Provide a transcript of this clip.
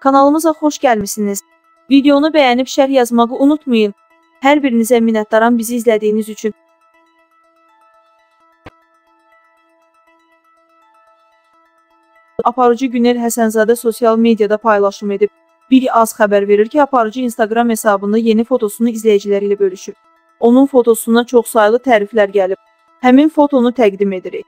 Kanalımıza xoş gəlmisiniz. Videonu bəyənib şərh yazmağı unutmayın. Hər birinizə minnətdaram bizi izlədiyiniz üçün. Aparıcı Günel Həsənzadə sosial mediada paylaşım edib. Bir az xəbər verir ki, aparıcı Instagram hesabında yeni fotosunu izləyiciləri ilə bölüşüb. Onun fotosuna çoxsaylı təriflər gəlib. Həmin fotonu təqdim edirik.